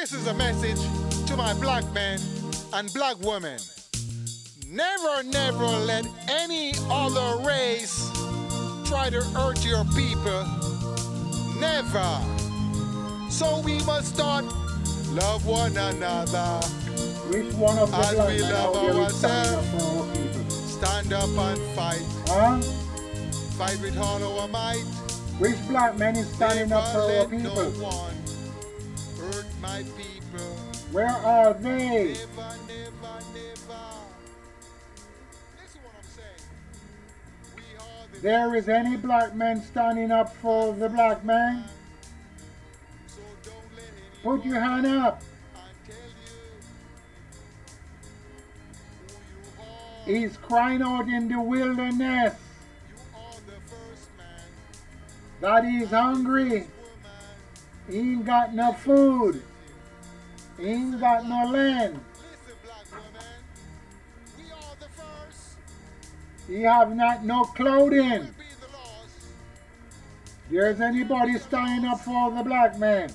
This is a message to my black men and black women. Never, never let any other race try to hurt your people. Never. So we must start love one another. Which one of the As we love out there is ourselves. for our people? Stand up and fight. Huh? Fight with all our might. Which black man is standing up for Never our no people? one hurt my people. Where are they? Never, never, never. Listen what I'm saying. We are the There is any black man standing up for the black man? so don't let Put your hand up. tell you who you are. He's crying out in the wilderness the that he's hungry. He ain't got no food. Ain't got no land. He have not no clothing. There's anybody standing up for the black man.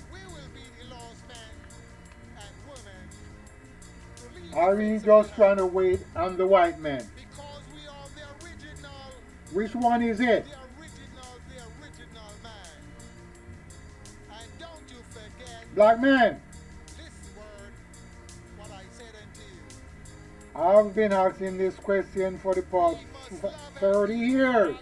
Are we just trying to wait on the white man? Which one is it? Black original, I've been asking this question for the past We must love 30 years.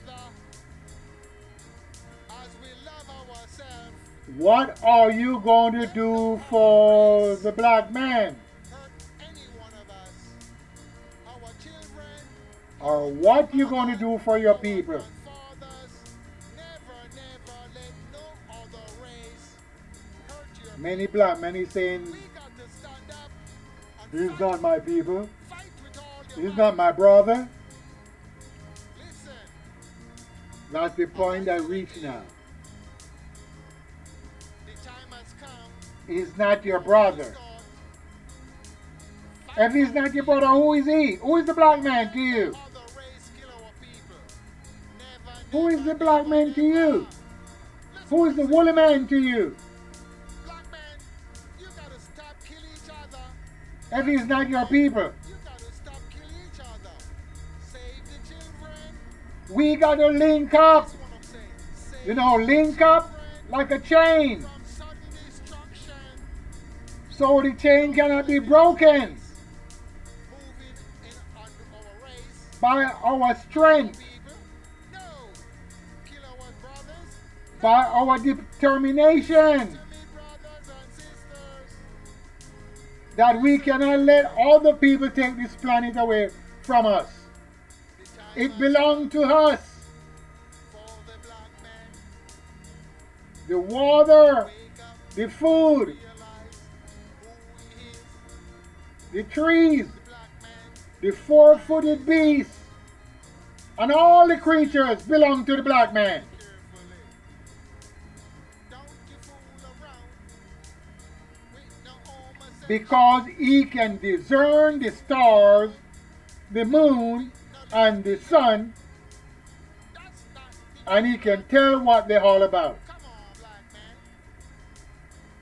What are you going to do for the black man? Or what you going to do for your people? Many black men is saying, fight, not my people. He's not my brother. Listen, That's the point I reach now. the time has come. He's not your brother. If he's not your brother, who is he? Who is the black man to you? other race kill our people. Never, Who is the black man to you? Who is the woolly man to you? Black man, you gotta stop killing each other. If he's not your people, we got to link up. You know, link up like a chain so the chain cannot be broken by our strength, by our determination that we cannot let other people take this planet away from us. It has belongs to us. the water, the food, the trees, The black man. the four footed beasts, and all the creatures belong to the black man. Because he can discern the stars, the moon, and the the and he can tell what they're all about.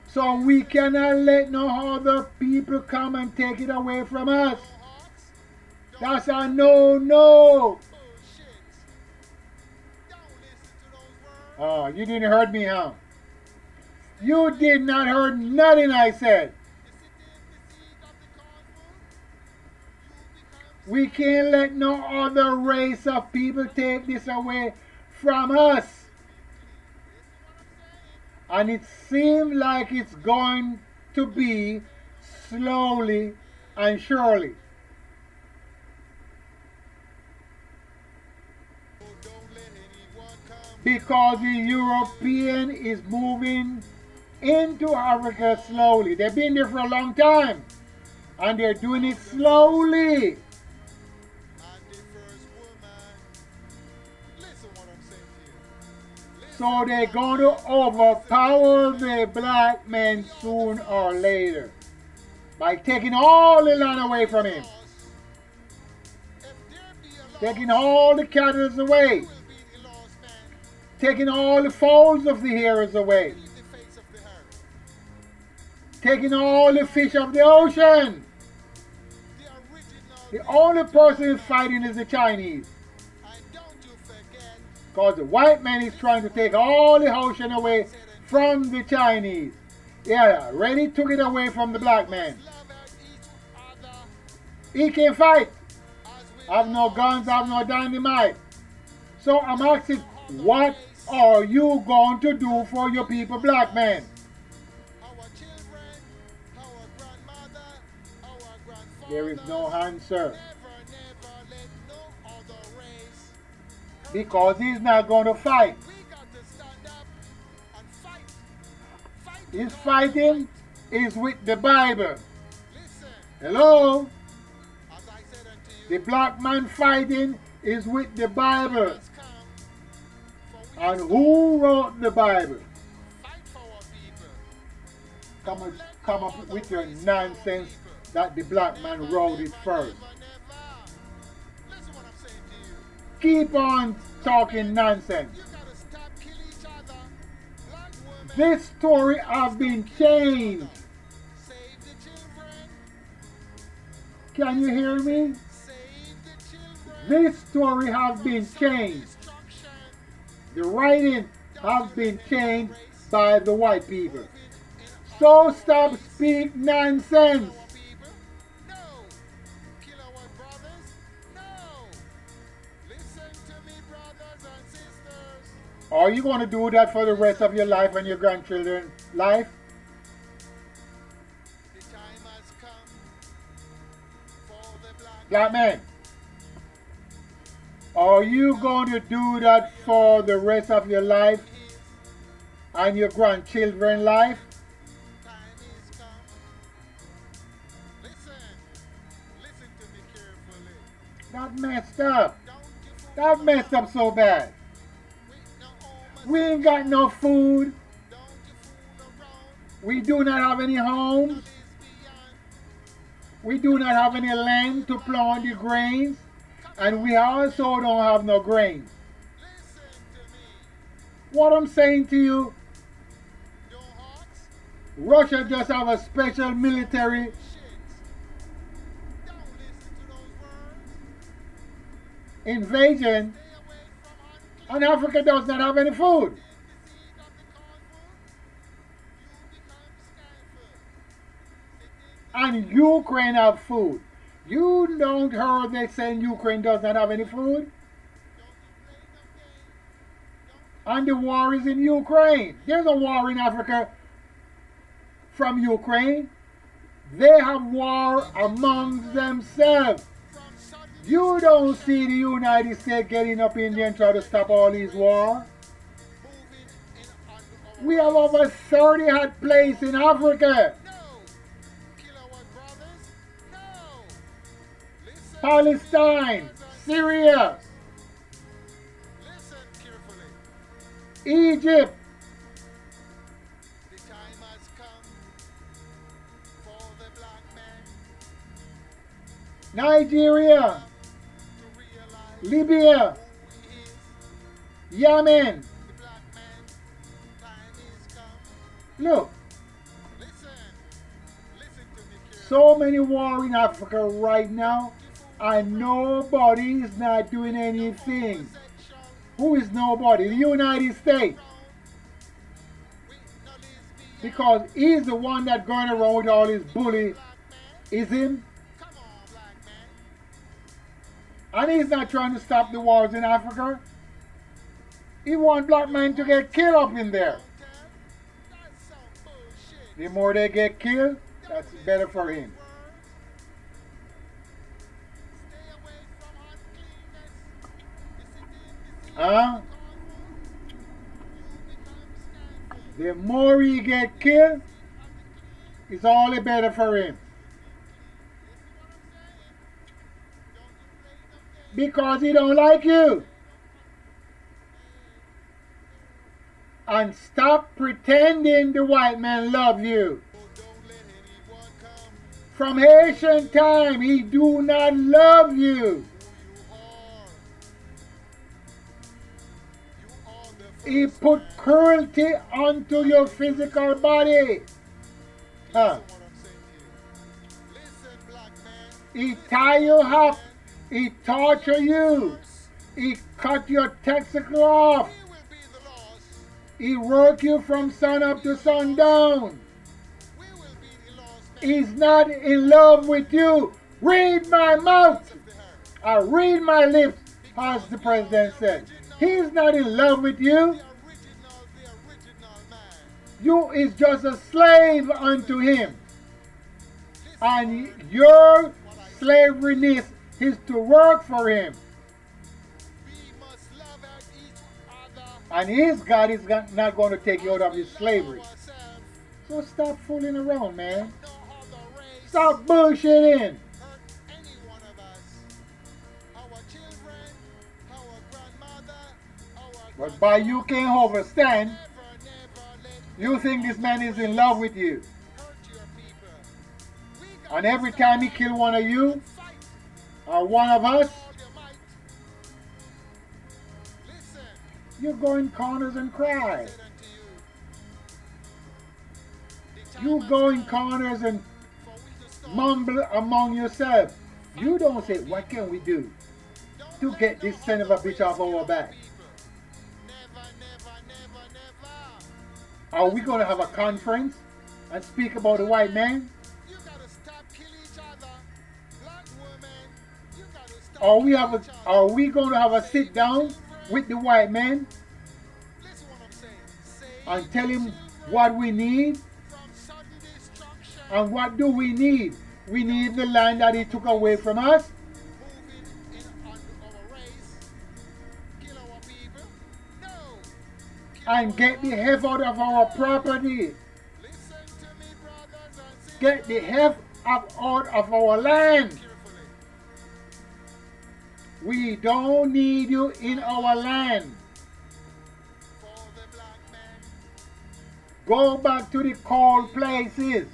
So we cannot let no other people come and take it away from us. That's a no no. Oh, ah, you didn't heard me, huh? You did not heard nothing I said. We can't let no other race of people take this away from us. And it seems like it's going to be slowly and surely. Because the European is moving into Africa slowly. They've been there for a long time. And they're doing it slowly. So they're going to overpower the black man soon or later by taking all the land away from him, taking all the cattle away, taking all the fowls of the hairs away. Taking all the fish of the ocean. The only person fighting is the Chinese. Because the white man is trying to take all the ocean away from the Chinese. Yeah, already took it away from the black man. He can fight. Have no guns, I've no dynamite. So I'm asking, what are you going to do for your people, black man? There is no answer. Because he's not going to fight. We got to stand up and fight. Fight. His fighting is with the Bible. Hello? as I said unto The black man fighting is with the Bible. has come for we And who wrote the Bible? fight for our people. Come, come up with your nonsense that the black man wrote it first. Keep on talking nonsense. This story has been changed. Can you hear me? This story has been changed. The writing has been changed by the white people. So stop speak nonsense. Are you going to do that for the rest of your life and your grandchildren's life? The time has come for the black Black man. Are you going to do that for the rest of your life and your grandchildren's life? time is come. Listen. Listen to me carefully. That messed up. That messed up so bad. We ain't got no food. We do not have any homes. We do not have any land to plant the grains. And we also don't have no grains. What I'm saying to you, Russia just have a special military invasion and Africa does not have any food. And Ukraine have food. You don't heard they saying Ukraine does not have any food? And the war is in Ukraine. There's a war in Africa from Ukraine. They have war among themselves. You don't see the United States getting up in there and try to stop all these wars. moving in under our We have over 30 hot places in Africa. No. Kill our brothers. No. Palestine, Syria, Listen carefully. Egypt, The Libya. Yemen. Look, so many war in Africa right now, and nobody is not doing anything. Who is nobody? The United States. Because he's the one that going around with all his bullyism. Black And he's not trying to stop the wars in Africa. He want black men to get killed up in there. The more they get killed, that's better for him. Huh? The more he get killed, it's all the better for him. Because he don't like you. And stop pretending the white man love you. From Haitian time, he do not love you. He put cruelty onto your physical body. Huh. He tie you up. He torture you. He cut your testicle off. He work you from sun up to sundown. He's not in love with you. Read my mouth. I read my lips, as the president said. He's not in love with you. You is just a slave unto him. And your slaveryness is to work for him. And his God is not going to take you out of his slavery. So stop fooling around, man. Stop bullshitting. But by you can't overstand, you think this man is in love with you. And every time he kill one of you or one of us, all your might. Listen, you go in corners and cry. you. Go in corners and for we to stop. mumble among yourselves. You don't say, what can we do to get this son of a bitch off our back? people. Never, never, never, never. Are we going to have a conference and speak about the white man? Are we have a, are we going to have a sit down with the white man and tell him what we need and what do we need? We need the land that he took away from us. and get the heft out of our property. Get the heft out of our land. We don't need you in our land. Go back to the cold places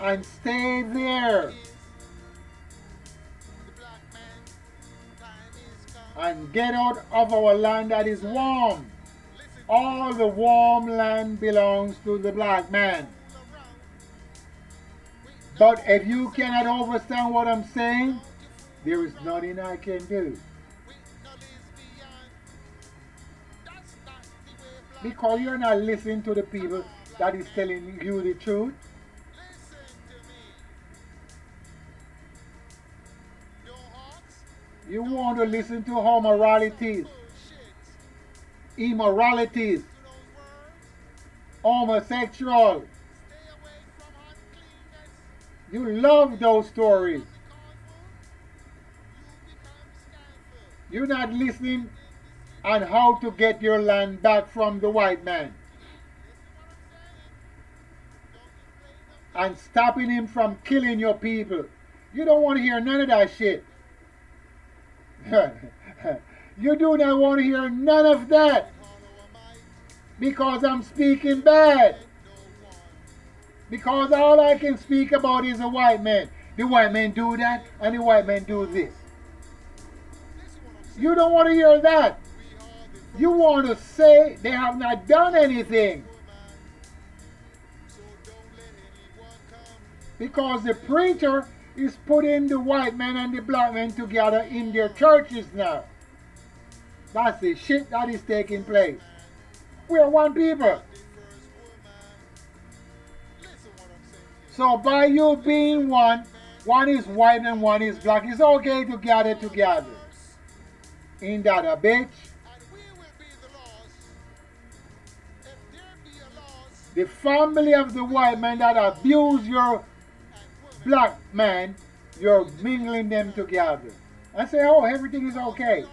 and stay there and get out of our land that is warm. All the warm land belongs to the black man. But if you cannot understand what I'm saying, there is nothing I can do. Because you're not listening to the people that is telling you the truth. You want to listen to how moralities, bullshit. immoralities, homosexual. You love those stories. You're not listening on how to get your land back from the white man and stopping him from killing your people. You don't want to hear none of that shit. you do not want to hear none of that because I'm speaking bad. Because all I can speak about is a white man. The white man do that and the white man do this. You don't want to hear that. You want to say they have not done anything because the preacher is putting the white man and the black man together in their churches now. That's the shit that is taking place. We are one people. So by you being one, one is white and one is black, it's okay to gather together. Ain't that uh, a bitch? Will be the family of the white man that abuse your black man, you're mingling them together. I say, oh, everything is okay.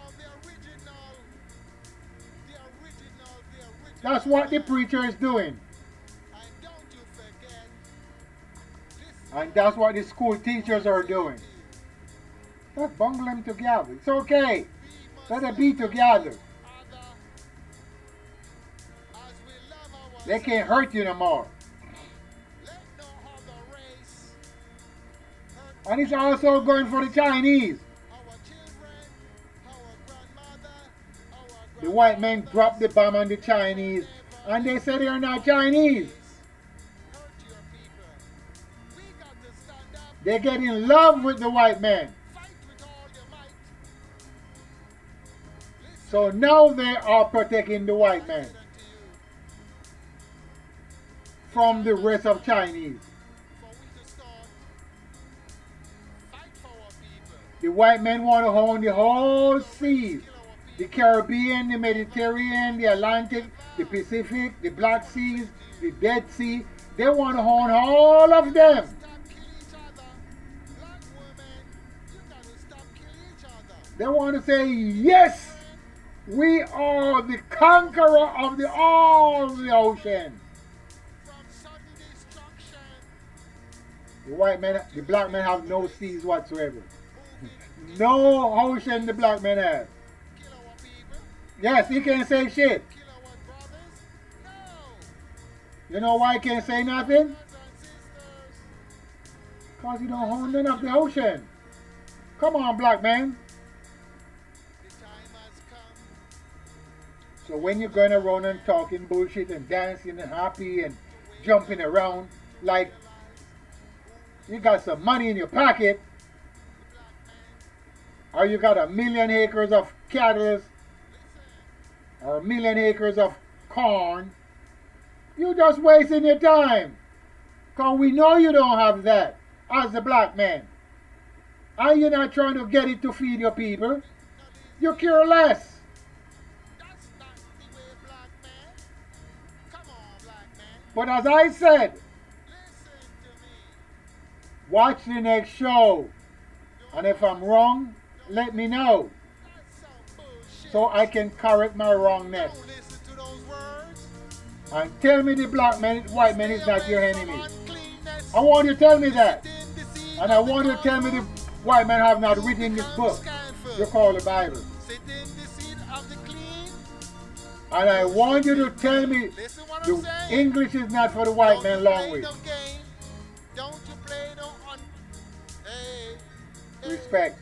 That's what the preacher is doing. And that's what the school teachers are doing. Let's bungle them together. It's okay. Let them be together. They can't hurt you no more. And it's also going for the Chinese. The white men dropped the bomb on the Chinese. And they say they're not Chinese. They get in love with the white man. So now they are protecting the white man from the rest of Chinese. The white men want to own the whole seas. The Caribbean, the Mediterranean, the Atlantic, the Pacific, the Black Seas, the Dead Sea. They want to own all of them. They want to say, yes, we are the conqueror of the all the ocean. The white men, the black men have no seas whatsoever. No ocean the black men have. Yes, he can't say shit. You know why he can't say nothing? Because he don't own none of the ocean. Come on, black man. So when you're going around and talking bullshit and dancing and happy and jumping around like you got some money in your pocket, or you got a million acres of cattle, or a million acres of corn, you just wasting your time. Because we know you don't have that as a black man. Are you not trying to get it to feed your people? You care less. But as I said, watch the next show. And if I'm wrong, let me know. So I can correct my wrongness. And tell me the black man, white man is not your enemy. I want you to tell me that. And I want you to tell me the white man have not written this book you call the Bible. And I want you to tell me the English is not for the white man long way. Respect.